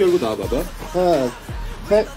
열고 나와봐봐. 네. 하나, 셋.